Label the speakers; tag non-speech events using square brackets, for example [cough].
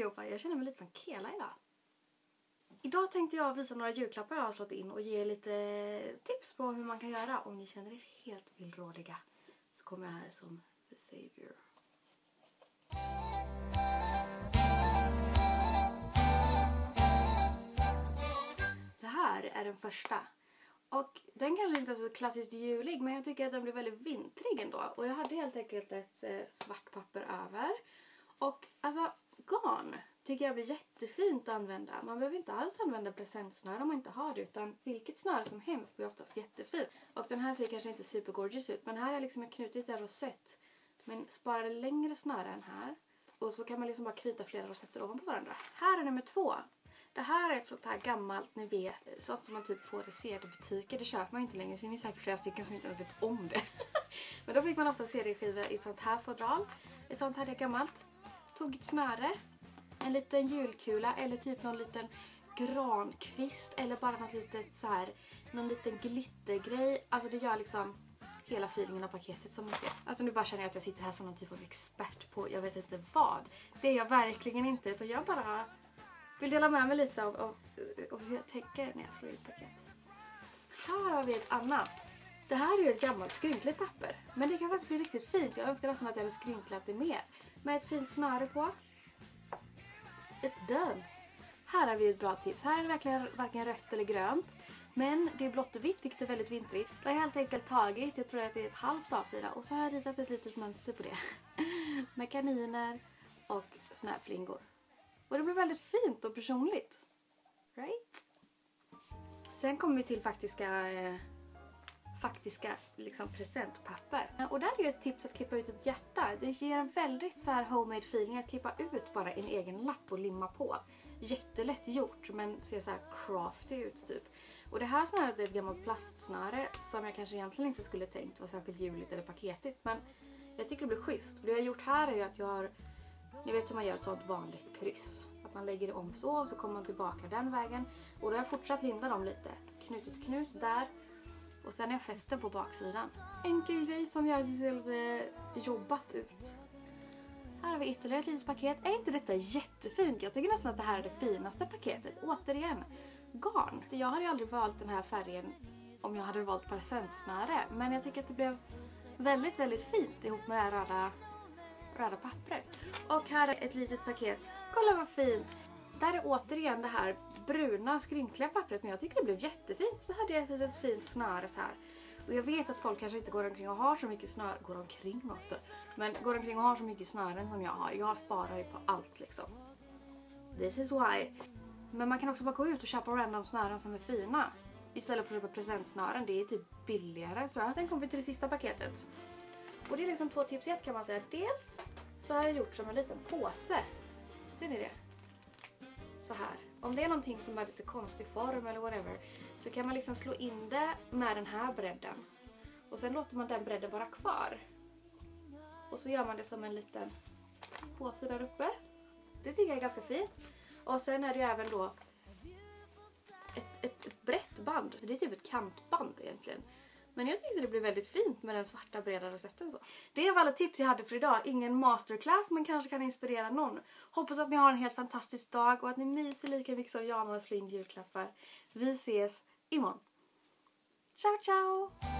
Speaker 1: allihopa, jag känner mig lite som Kela idag. Idag tänkte jag visa några julklappar jag har slått in och ge lite tips på hur man kan göra om ni känner er helt villrådiga. Så kommer jag här som the savior. Det här är den första. Och den kanske inte är så klassiskt julig men jag tycker att den blir väldigt vintrig ändå. Och jag hade helt enkelt ett eh, svart papper över. Och alltså garn tycker jag blir jättefint att använda. Man behöver inte alls använda presentsnöre om man inte har det utan vilket snöre som helst blir oftast jättefint. Och den här ser kanske inte supergorgeous ut men här är liksom knutit en rosett men sparade längre snöre än här. Och så kan man liksom bara knyta flera rosetter ovanpå varandra. Här är nummer två. Det här är ett sånt här gammalt, ni vet, sånt som man typ får i CD-butiker. Det köper man inte längre, så ni är säkert flera stycken som inte ens vet om det. [laughs] Men då fick man ofta CD-skivor i ett sånt här fodral. Ett sånt här är gammalt. Tog ett snöre, en liten julkula eller typ någon liten grankvist eller bara något litet så här, någon liten glittergrej. Alltså det gör liksom hela feelingen av paketet som ni ser. Alltså nu bara känner jag att jag sitter här som någon typ av expert på jag vet inte vad. Det är jag verkligen inte utan jag bara vill dela med mig lite av, av, av hur jag tänker när jag slår ut paket. Här har vi ett annat. Det här är ju ett gammalt skrynkligt papper. Men det kan faktiskt bli riktigt fint. Jag önskar nästan att jag hade skrynklat det mer. Med ett fint snöre på. It's done. Här har vi ett bra tips. Här är det verkligen varken rött eller grönt. Men det är blått och vitt vilket är väldigt vintrigt. Då har jag helt enkelt tagit, jag tror att det är ett halvt A4 och så har jag ritat ett litet mönster på det. [laughs] Med kaniner och snöflingor. Och det blir väldigt fint och personligt. Right? Sen kommer vi till faktiska, eh, faktiska liksom presentpapper. Och där är ju ett tips att klippa ut ett hjärta. Det ger en väldigt så här homemade feeling att klippa ut bara en egen lapp och limma på. Jättelätt gjort men ser så här crafty ut typ. Och det här snöret är ett gammalt plastsnöre som jag kanske egentligen inte skulle tänkt var särskilt juligt eller paketigt men jag tycker det blir schysst. Och det jag har gjort här är ju att jag har ni vet hur man gör ett sånt vanligt kryss. Att man lägger det om så och så kommer man tillbaka den vägen. Och då har jag fortsatt linda dem lite. Knutit knut där. Och sen är jag fästen på baksidan. Enkel grej som jag hade eh, jobbat ut. Här har vi ytterligare ett litet paket. Är inte detta jättefint? Jag tycker nästan att det här är det finaste paketet. Återigen, garn. Jag hade ju aldrig valt den här färgen om jag hade valt presentsnöre. Men jag tycker att det blev väldigt, väldigt fint ihop med det här röda röda pappret. Och här är ett litet paket. Kolla vad fint! Där är återigen det här bruna skrynkliga pappret men jag tycker det blev jättefint. Så hade jag ett litet fint snöre så här. Och jag vet att folk kanske inte går omkring och har så mycket snöre. går omkring också, men går omkring och har så mycket snören som jag har. Jag sparar ju på allt liksom. This is why. Men man kan också bara gå ut och köpa random snören som är fina. Istället för att köpa presentsnören, det är typ billigare tror jag. Sen kommer vi till det sista paketet. Och det är liksom två tips i ett kan man säga. Dels så har jag gjort som en liten påse. Ser ni det? Så här. Om det är någonting som har lite konstig form eller whatever så kan man liksom slå in det med den här bredden. Och sen låter man den bredden vara kvar. Och så gör man det som en liten påse där uppe. Det tycker jag är ganska fint. Och sen är det ju även då ett, ett, ett brett band. Det är typ ett kantband egentligen. Men jag tyckte det blev väldigt fint med den svarta breda rosetten. Så. Det var alla tips jag hade för idag. Ingen masterclass men kanske kan inspirera någon. Hoppas att ni har en helt fantastisk dag och att ni myser lika mycket som jag med att slå in julklappar. Vi ses imorgon. Ciao ciao!